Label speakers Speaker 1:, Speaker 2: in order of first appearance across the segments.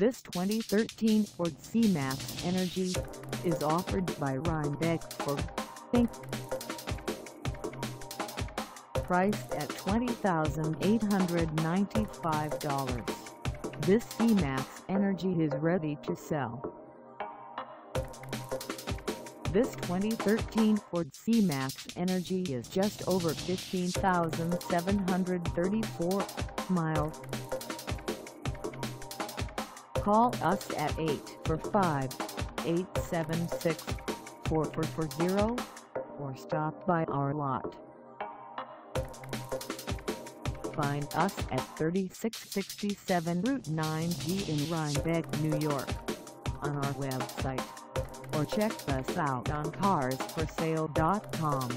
Speaker 1: This 2013 Ford C-Max Energi is offered by Rhinebeck Ford, Inc. Priced at $20,895, this C-Max Energi is ready to sell. This 2013 Ford C-Max Energi is just over 15,734 miles. Call us at 845-876-4440 or stop by our lot. Find us at 3667 Route 9G in Rhinebeck, New York on our website or check us out on carsforsale.com.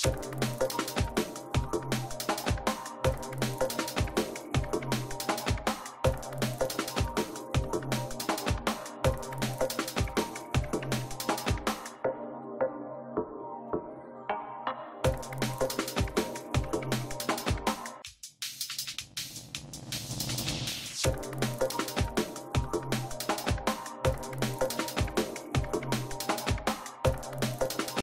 Speaker 2: Thank